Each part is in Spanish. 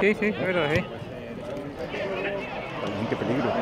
Sí, sí, es verdad, sí. También qué peligro.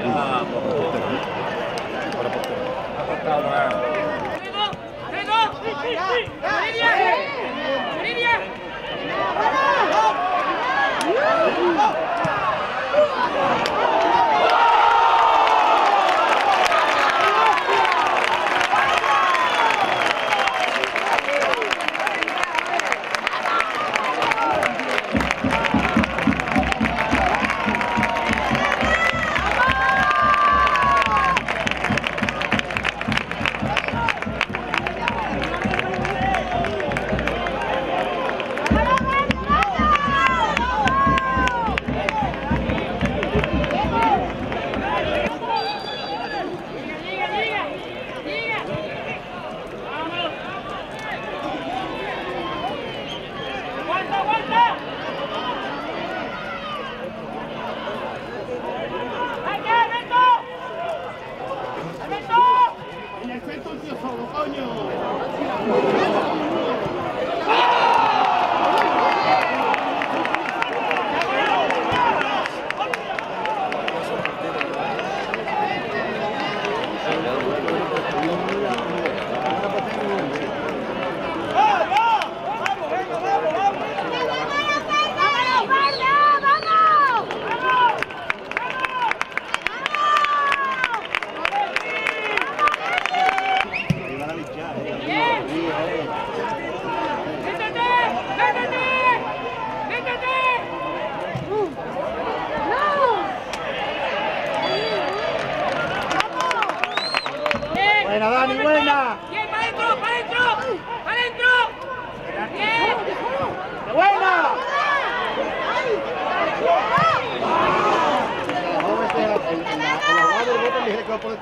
¡Bien!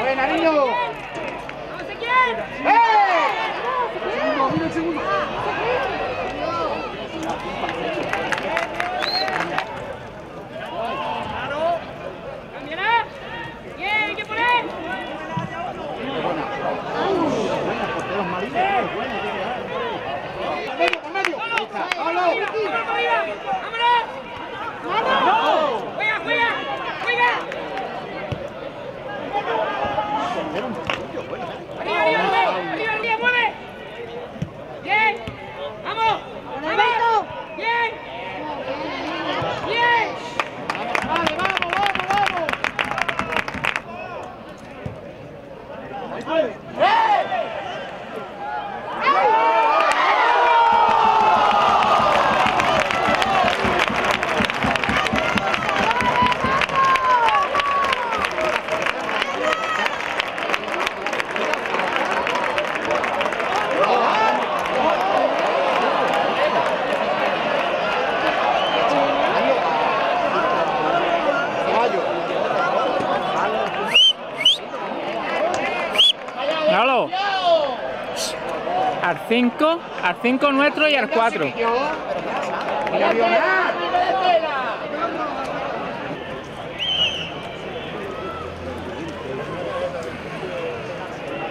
Buena, niño. ¡Vamos! ¡Eh! ¡Cambiará! ¡Bien, hay que poner! ¡Vámonos! ¡Vámonos! ¡Juega, juega! ¡Juega! ¡Arriba, arriba, mueve! ¡Arriba, arriba, mueve! ¡Bien! ¡Vamos! ¡Vamos! ¡Bien! ¡Bien! Vale, vamos, vamos, vamos. Míralo. Al 5, al 5 nuestro y al 4. Mira, vio nada.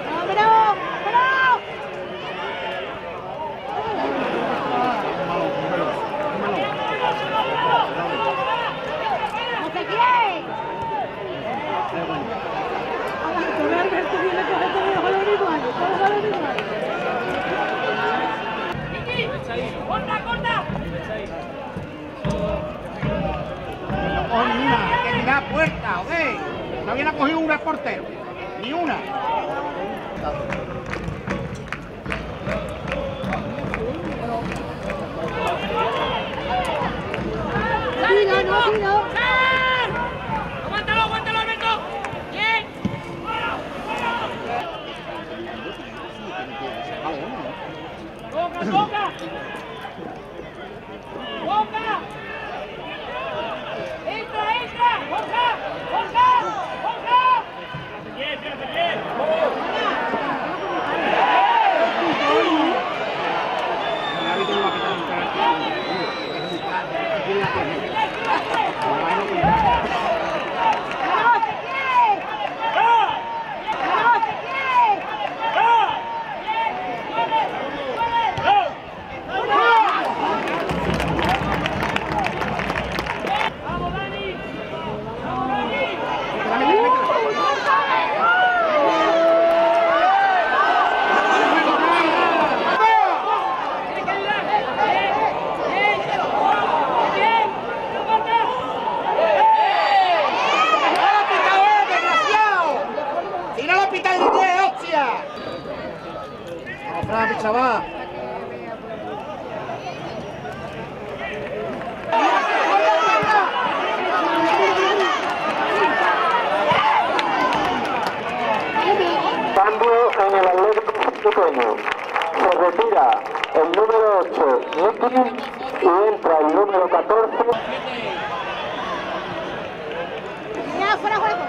¡Vámonos! ¡Vámonos! Todavía no ha cogido una portero. Ni una. Tiro, no tiro. Aguántalo, aguántalo, Alberto. Bien. Toca, toca. Toca. Entra, entra. Borja, Borja, Borja. Bien, Se retira el número 8, Nicky, y entra el número 14, Ya, fuera, fuera.